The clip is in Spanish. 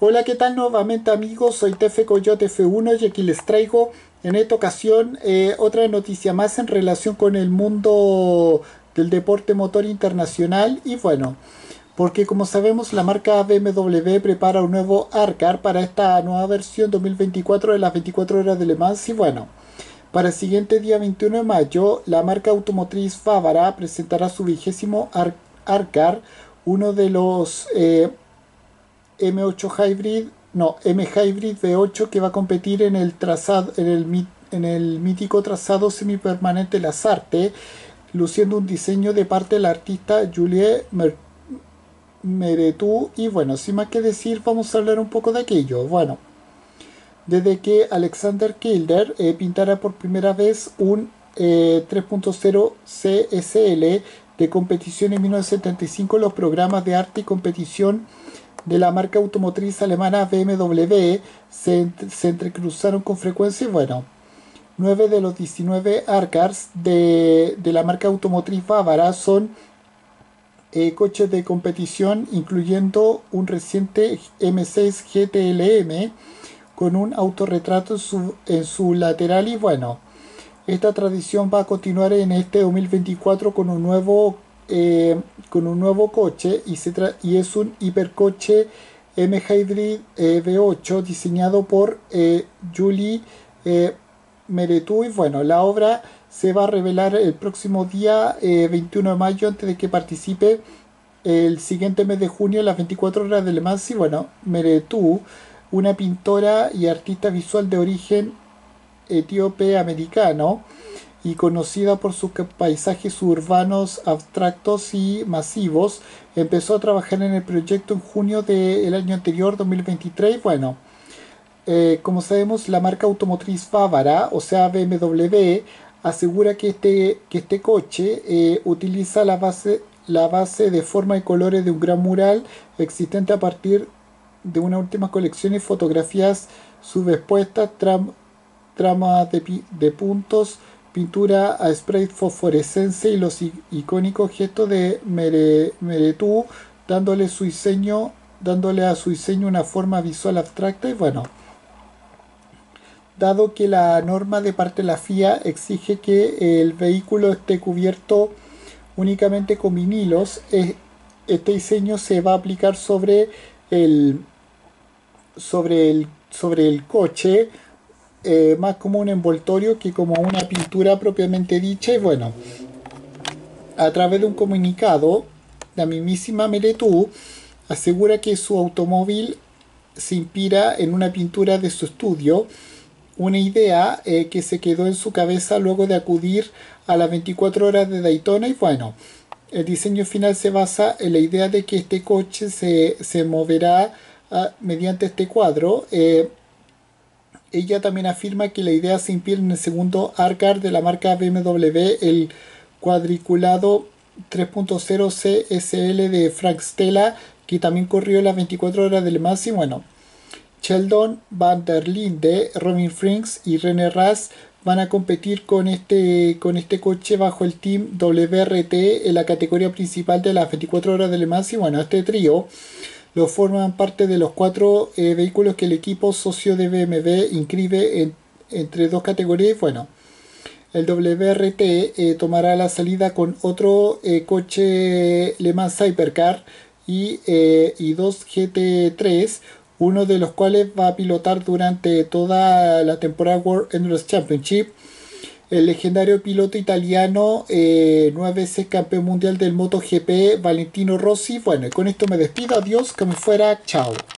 Hola, ¿qué tal nuevamente amigos? Soy Tefe Coyote F1 y aquí les traigo en esta ocasión eh, otra noticia más en relación con el mundo del deporte motor internacional y bueno, porque como sabemos la marca BMW prepara un nuevo ARCAR para esta nueva versión 2024 de las 24 horas de Le Mans y bueno, para el siguiente día 21 de mayo la marca automotriz Favara presentará su vigésimo ARCAR, uno de los... Eh, M8 Hybrid, no, M Hybrid V8 que va a competir en el trazado, en el, mítico trazado semipermanente Lazarte, luciendo un diseño de parte del artista Julie Meretu. Y bueno, sin más que decir, vamos a hablar un poco de aquello. Bueno, desde que Alexander Kilder eh, pintara por primera vez un 3.0 eh, CSL de competición en 1975, los programas de arte y competición de la marca automotriz alemana BMW se, entrecruzaron con frecuencia y bueno, 9 de los 19 Arcars de, la marca automotriz bávara son eh, coches de competición, incluyendo un reciente M6 GTLM con un autorretrato en su, en su lateral y bueno, esta tradición va a continuar en este 2024 con un nuevo eh, con un nuevo coche y, se y es un hipercoche M Hybrid eh, V8 diseñado por eh, Julie Meretu y bueno, la obra se va a revelar el próximo día 21 de mayo antes de que participe el siguiente mes de junio las 24 horas de Le Mans. Bueno, Meretu, una pintora y artista visual de origen etíope americano, y conocida por sus paisajes urbanos abstractos y masivos, empezó a trabajar en el proyecto en junio del año anterior, 2023. Bueno, eh, como sabemos, la marca automotriz bávara, o sea BMW, asegura que este, que este coche eh, utiliza la base, la base de forma y colores de un gran mural existente a partir de una última colección de fotografías subexpuestas, tramas de, de puntos, pintura a spray fosforescente y los icónicos gestos de Meretú dándole su diseño dándole a su diseño una forma visual abstracta y bueno. Dado que la norma de parte de la FIA exige que el vehículo esté cubierto únicamente con vinilos este diseño se va a aplicar sobre el sobre el sobre el coche eh, más como un envoltorio que como una pintura propiamente dicha. Y bueno, a través de un comunicado, la mismísima Meretú asegura que su automóvil se inspira en una pintura de su estudio, una idea eh, que se quedó en su cabeza luego de acudir a las 24 horas de Daytona y bueno, el diseño final se basa en la idea de que este coche se, se moverá ah, mediante este cuadro. Eh, ella también afirma que la idea se inspira en el segundo ARCAR de la marca BMW, el cuadriculado 3.0 CSL de Frank Stella, que también corrió las 24 horas del más y bueno. Sheldon van der Linde, Robin Frings y René Ras van a competir con este, con este coche bajo el team WRT en la categoría principal de las 24 horas de Le y bueno, este trío lo forman parte de los cuatro eh, vehículos que el equipo socio de BMW inscribe entre dos categorías. Bueno, el WRT eh, tomará la salida con otro eh, coche Le Mans Hypercar y, y dos GT3, uno de los cuales va a pilotar durante toda la temporada World Endurance Championship el legendario piloto italiano, eh, nueve veces campeón mundial del MotoGP, Valentino Rossi. Bueno, con esto me despido. Adiós, que me fuera. Chao.